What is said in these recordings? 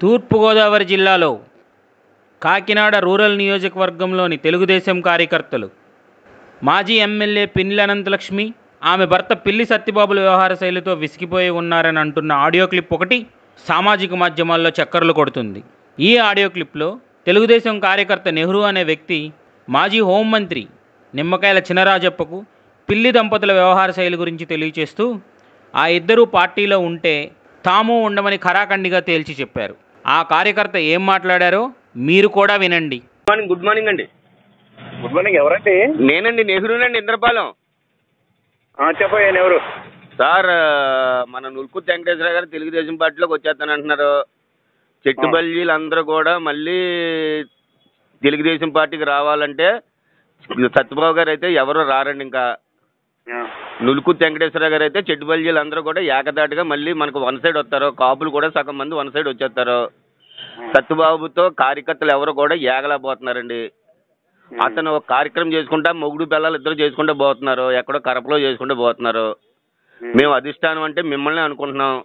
తూర్పుగోదావరి జిల్లాలో కాకినాడ రూరల్ నియోజకవర్గంలోని తెలుగుదేశం కార్యకర్తలు మాజీ ఎమ్మెల్యే పిల్లి అనంతలక్ష్మి ఆమె భర్త పిల్లి సత్యబాబుల వ్యవహార శైలితో విసిగిపోయి ఉన్నారని అంటున్న ఆడియో క్లిప్ ఒకటి సామాజిక మాధ్యమాల్లో చక్కర్లు కొడుతుంది. ఈ ఆడియో క్లిప్లో తెలుగుదేశం కార్యకర్త నెహ్రూ అనే వ్యక్తి మాజీ హోంమంత్రి నిమ్మకాయల చినరాజప్పకు పిల్లి దంపతుల వ్యవహార శైలి గురించి తెలియచేస్తూ ఆ ఇద్దరూ పార్టీలో ఉంటే తాము ఉండమని ఖరాఖండిగా తేల్చి చెప్పారు. ఆ కార్యకర్త ఏం మాట్లాడారో మీరు కూడా వినండి. గుడ్ మార్నింగ్ గుడ్ మార్నింగ్ అండి. గుడ్ మార్నింగ్ ఎవరండి? నేనండి నెహ్రూనండి ఇంద్రపాలెం. ఆ, చెప్పయ్యా ఎవరు? సార్ మన నుల్కుత్ వెంకటేశ్వర గారు తెలుగుదేశం పార్టీలోకి వచ్చేస్తానంటున్నారు చెట్టుబల్జీలు అందరూ కూడా మళ్ళీ తెలుగుదేశం పార్టీకి రావాలంటే సత్యబాబు గారు అయితే ఎవరు రారండి ఇంకా? నులుకుత్ వెంకటేశ్వర గారు అయితే చెట్టుబల్జీలు అందరూ కూడా ఏకదాటిగా మళ్ళీ మనకు వన్ సైడ్ వస్తారు. కాపులు కూడా సగం మంది వన్ సైడ్ వచ్చేస్తారు. సత్యబాబుతో కార్యకర్తలు ఎవరు కూడా ఏగలేకపోతున్నారండి. అతను ఒక కార్యక్రమం చేసుకుంటా మొగుడు పిల్లలు ఇద్దరు చేసుకుంటూ పోతున్నారు. ఎక్కడో కరపలో చేసుకుంటూ పోతున్నారు. మేము. అధిష్టానం అంటే మిమ్మల్ని అనుకుంటున్నాం.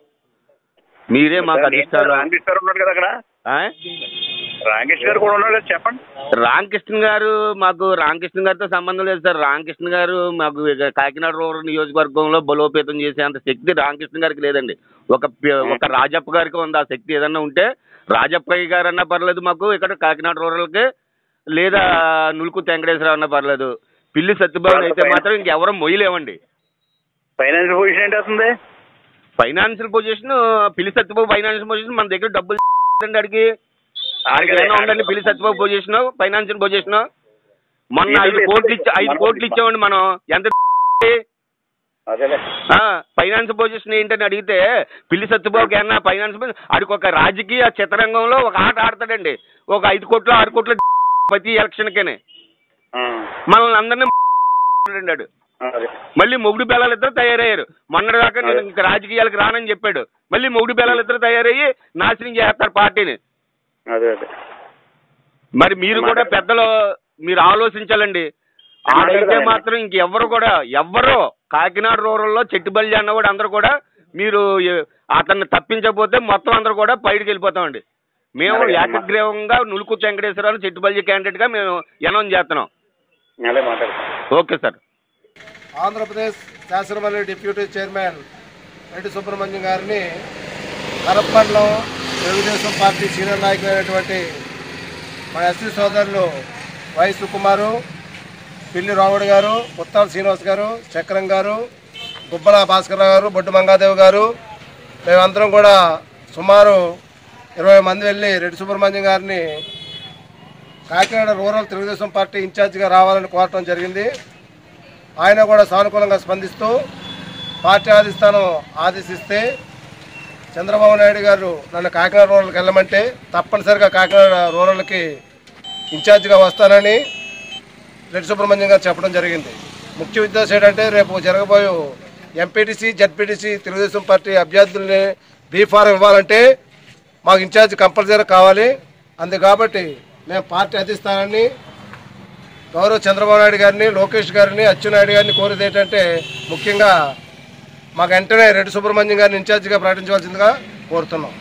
మీరే మాకు అధిష్టానం. రామకృష్ణ గారు కూడా ఉన్నారు? కదా చెప్పండి. రామకృష్ణ గారు మాకు రామకృష్ణ గారితో సంబంధం లేదు సార్. రామకృష్ణ గారు మాకు ఇక కాకినాడ రూరల్ నియోజకవర్గంలో బలోపేతం చేసే అంత శక్తి రామకృష్ణ గారికి లేదండి. ఒక ఒక రాజప్ప గారికి ఉంది. ఆ శక్తి ఏదన్నా ఉంటే రాజప్పయ్య గారు అన్నా పర్లేదు మాకు. ఇక్కడ కాకినాడ రూరల్కి లేదా నులుకు వెంకటేశ్వరరావు అన్నా పర్లేదు. పిల్లి సత్యబాబు అయితే మాత్రం ఇంకెవరూ మొయ్యలేమండి. ఫైనాన్షియల్ పొజిషన్ ఏంటి వస్తుంది? ఫైనాన్షియల్ పొజిషన్ పిల్లి సత్యబాబు ఫైనాన్షియల్ పొజిషన్ మన దగ్గర డబ్బులు అండి అడిగి ఆడికి ఏమైనా ఉందండి పిల్లి సత్యబాబు పొజిషన్ ఫైనాన్షియల్ పొజిషన్ మొన్న ఐదు కోట్లు ఇచ్చా ఐదు కోట్లు ఇచ్చామండి మనం. ఎంత ఫైనాన్స్ పొజిషన్ ఏంటని అడిగితే పిల్లి సత్యబాబుకి ఏమన్నా ఫైనాన్స్ ఆడికి ఒక రాజకీయ చిత్రరంగంలో ఒక ఆట ఆడతాడండి. ఒక ఐదు కోట్లు ఆరు కోట్ల ప్రతి ఎలక్షన్కేనే. ఆ, మనల్ని అందరినీ మళ్ళీ మొగుడు పిల్లలు ఇద్దరు తయారయ్యారు. మొన్నటిదాకా నేను ఇంక రాజకీయాలకు రానని చెప్పాడు. మళ్ళీ మొగుడు పిల్లలు ఇద్దరు తయారయ్యి నాశనం చేస్తారు పార్టీని. అదే అదే. మరి మీరు కూడా పెద్దలు మీరు ఆలోచించాలండి. ఆడైతే మాత్రం ఇంకెవ్వరు కూడా ఎవ్వరు కాకినాడ రూరల్లో చెట్టుబల్లి అన్నవాడు అందరూ కూడా మీరు అతన్ని తప్పించకపోతే మొత్తం అందరూ కూడా బయటికి వెళ్ళిపోతామండి. మేము ఏకగ్రీవంగా నులుకు వెంకటేశ్వరరావు చెట్టుబల్లి క్యాండిడేట్గా మేము అనౌన్స్ చేస్తున్నాం. Okay sir. ఆంధ్రప్రదేశ్ శాసనమండలి డిప్యూటీ చైర్మన్ రెడ్డి సుబ్రహ్మణ్యం గారిని కరపమండలం తెలుగుదేశం పార్టీ సీనియర్ నాయకులైనటువంటి మన ఎస్సీ సోదరులు వై సుకుమారు పిల్లి రాముడు గారు ఉత్తాల శ్రీనివాస్ గారు చక్రం గారు గుబ్బల భాస్కర్ గారు బొడ్డు మంగాదేవి గారు మేమందరం కూడా సుమారు ఇరవై మంది వెళ్ళి రెడ్డి సుబ్రహ్మణ్యం గారిని కాకినాడ రూరల్ తెలుగుదేశం పార్టీ ఇన్ఛార్జిగా రావాలని కోరటం జరిగింది. ఆయన కూడా సానుకూలంగా స్పందిస్తూ పార్టీ ఆధిస్థానం ఆదేశిస్తే చంద్రబాబు నాయుడు గారు నన్ను కాకినాడ రూరల్కి వెళ్ళమంటే తప్పనిసరిగా కాకినాడ రూరల్కి ఇన్ఛార్జిగా వస్తానని రెడ్డి సుబ్రహ్మణ్యం గారు చెప్పడం జరిగింది. ముఖ్య ఉద్దేశం ఏంటంటే రేపు జరగబోయే ఎంపీటీసీ జడ్పీటీసీ తెలుగుదేశం పార్టీ అభ్యర్థుల్ని బీఫారం ఇవ్వాలంటే మాకు ఇన్ఛార్జ్ కంపల్సరీ కావాలి. అందు కాబట్టి మేము పార్టీ అధిస్తానని గౌరవ చంద్రబాబు నాయుడు గారిని లోకేష్ గారిని అచ్చెన్నాయుడు గారిని కోరేది ఏంటంటే ముఖ్యంగా మాకు వెంటనే రెడ్డి సుబ్రహ్మణ్యం గారిని ఇన్ఛార్జిగా ప్రకటించవలసిందిగా కోరుతున్నాం.